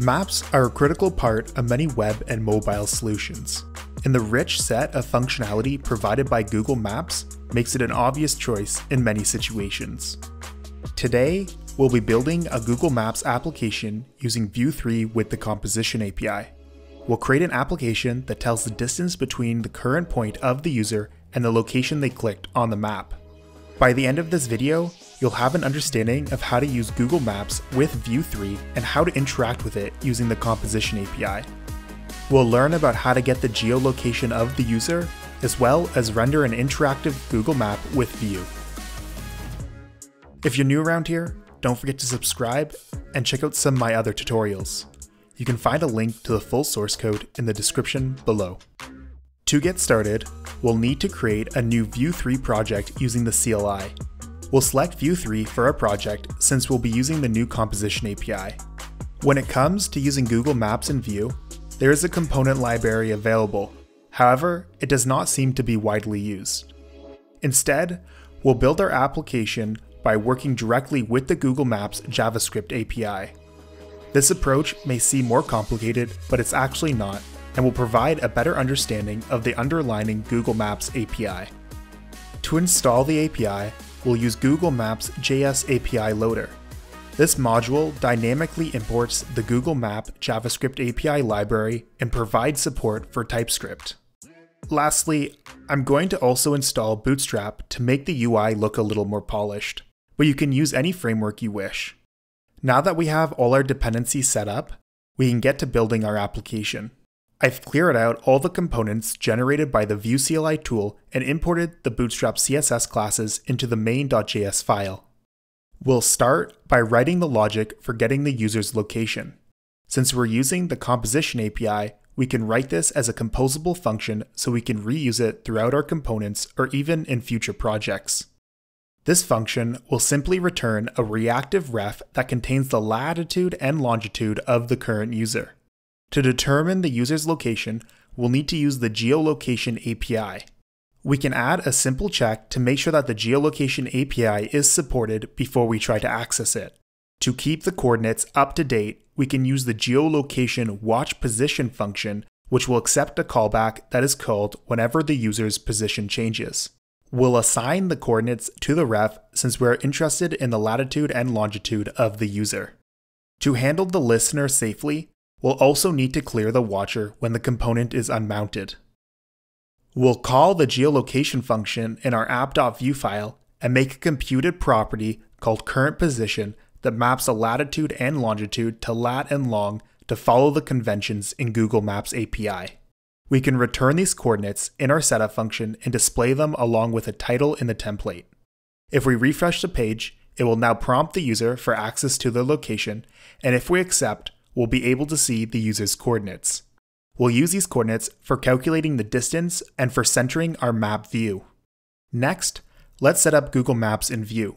Maps are a critical part of many web and mobile solutions, and the rich set of functionality provided by Google Maps makes it an obvious choice in many situations. Today, we'll be building a Google Maps application using Vue 3 with the Composition API. We'll create an application that tells the distance between the current point of the user and the location they clicked on the map. By the end of this video, you'll have an understanding of how to use Google Maps with Vue 3 and how to interact with it using the Composition API. We'll learn about how to get the geolocation of the user, as well as render an interactive Google map with Vue. If you're new around here, don't forget to subscribe and check out some of my other tutorials. You can find a link to the full source code in the description below. To get started, we'll need to create a new Vue 3 project using the CLI. We'll select Vue 3 for our project since we'll be using the new Composition API. When it comes to using Google Maps in Vue, there is a component library available. However, it does not seem to be widely used. Instead, we'll build our application by working directly with the Google Maps JavaScript API. This approach may seem more complicated, but it's actually not, and will provide a better understanding of the underlying Google Maps API. To install the API, we'll use Google Maps JS API Loader. This module dynamically imports the Google Map JavaScript API library and provides support for TypeScript. Lastly, I'm going to also install Bootstrap to make the UI look a little more polished, but you can use any framework you wish. Now that we have all our dependencies set up, we can get to building our application. I've cleared out all the components generated by the Vue CLI tool and imported the Bootstrap CSS classes into the main.js file. We'll start by writing the logic for getting the user's location. Since we're using the Composition API, we can write this as a composable function so we can reuse it throughout our components or even in future projects. This function will simply return a reactive ref that contains the latitude and longitude of the current user. To determine the user's location, we'll need to use the geolocation API. We can add a simple check to make sure that the geolocation API is supported before we try to access it. To keep the coordinates up to date, we can use the geolocation watch position function, which will accept a callback that is called whenever the user's position changes. We'll assign the coordinates to the ref since we're interested in the latitude and longitude of the user. To handle the listener safely, We'll also need to clear the watcher when the component is unmounted. We'll call the geolocation function in our app.vue file and make a computed property called current position that maps a latitude and longitude to lat and long to follow the conventions in Google Maps API. We can return these coordinates in our setup function and display them along with a title in the template. If we refresh the page, it will now prompt the user for access to the location, and if we accept, we'll be able to see the user's coordinates. We'll use these coordinates for calculating the distance and for centering our map view. Next, let's set up Google Maps in Vue.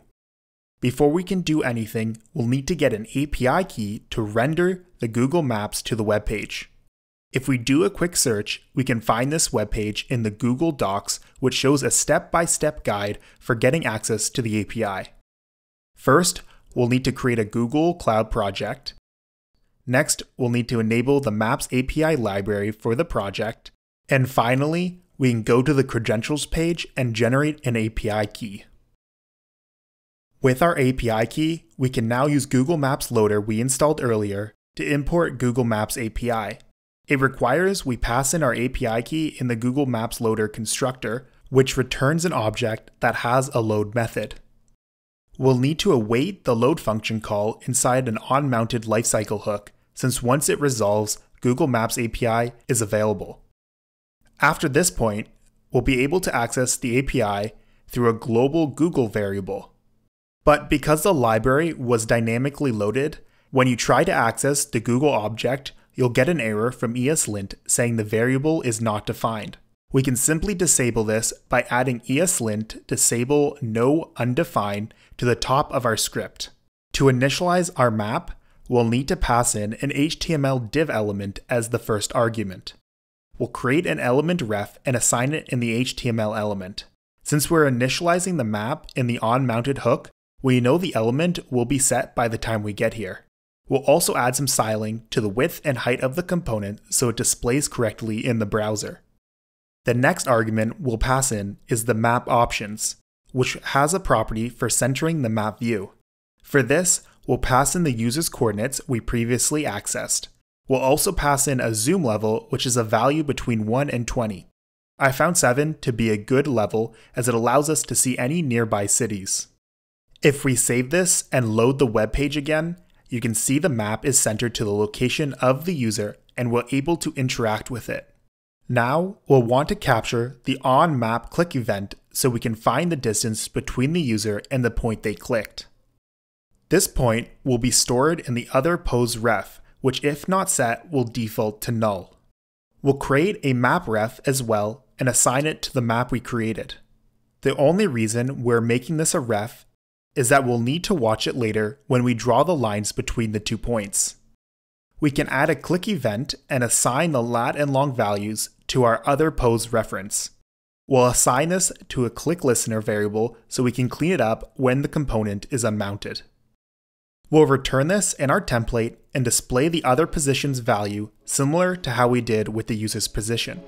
Before we can do anything, we'll need to get an API key to render the Google Maps to the web page. If we do a quick search, we can find this web page in the Google Docs, which shows a step-by-step -step guide for getting access to the API. First, we'll need to create a Google Cloud project. Next, we'll need to enable the Maps API library for the project. And finally, we can go to the credentials page and generate an API key. With our API key, we can now use Google Maps Loader we installed earlier to import Google Maps API. It requires we pass in our API key in the Google Maps Loader constructor, which returns an object that has a load method. We'll need to await the load function call inside an on-mounted lifecycle hook, since once it resolves, Google Maps API is available. After this point, we'll be able to access the API through a global Google variable. But because the library was dynamically loaded, when you try to access the Google object, you'll get an error from ESLint saying the variable is not defined. We can simply disable this by adding ESLint disable no undefined to the top of our script. To initialize our map, we'll need to pass in an HTML div element as the first argument. We'll create an element ref and assign it in the HTML element. Since we're initializing the map in the on-mounted hook, we know the element will be set by the time we get here. We'll also add some styling to the width and height of the component so it displays correctly in the browser. The next argument we'll pass in is the map options, which has a property for centering the map view. For this, we'll pass in the user's coordinates we previously accessed. We'll also pass in a zoom level, which is a value between 1 and 20. I found 7 to be a good level as it allows us to see any nearby cities. If we save this and load the web page again, you can see the map is centered to the location of the user and we're able to interact with it. Now, we'll want to capture the on map click event so we can find the distance between the user and the point they clicked. This point will be stored in the other pose ref, which if not set will default to null. We'll create a map ref as well and assign it to the map we created. The only reason we're making this a ref is that we'll need to watch it later when we draw the lines between the two points. We can add a click event and assign the lat and long values to our other pose reference. We'll assign this to a click listener variable so we can clean it up when the component is unmounted. We'll return this in our template and display the other position's value similar to how we did with the user's position.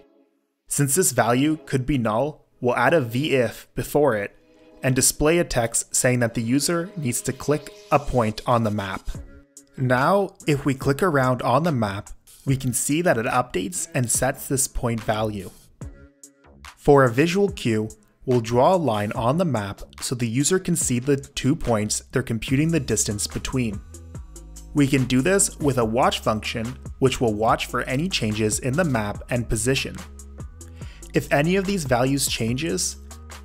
Since this value could be null, we'll add a v-if before it and display a text saying that the user needs to click a point on the map. Now, if we click around on the map, we can see that it updates and sets this point value. For a visual cue, we'll draw a line on the map so the user can see the two points they're computing the distance between. We can do this with a watch function, which will watch for any changes in the map and position. If any of these values changes,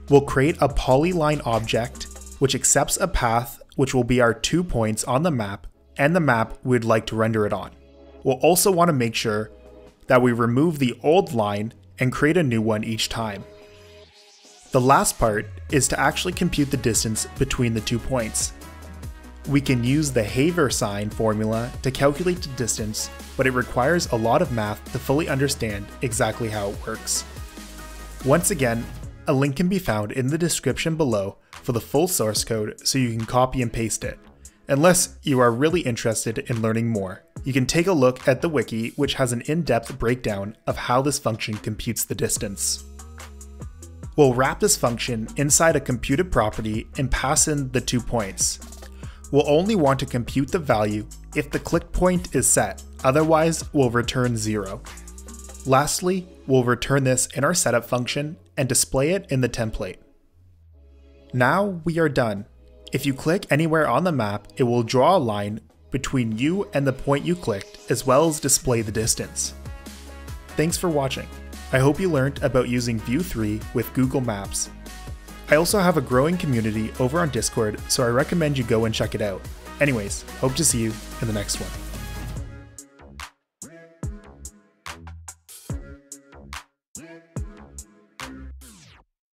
we'll create a polyline object which accepts a path which will be our two points on the map and the map we'd like to render it on. We'll also want to make sure that we remove the old line and create a new one each time. The last part is to actually compute the distance between the two points. We can use the Haversine formula to calculate the distance, but it requires a lot of math to fully understand exactly how it works. Once again, a link can be found in the description below for the full source code so you can copy and paste it. Unless you are really interested in learning more, you can take a look at the wiki which has an in-depth breakdown of how this function computes the distance. We'll wrap this function inside a computed property and pass in the two points. We'll only want to compute the value if the click point is set, otherwise we'll return 0. Lastly, we'll return this in our setup function and display it in the template. Now we are done. If you click anywhere on the map, it will draw a line between you and the point you clicked, as well as display the distance. Thanks for watching. I hope you learned about using Vue 3 with Google Maps. I also have a growing community over on Discord, so I recommend you go and check it out. Anyways, hope to see you in the next one.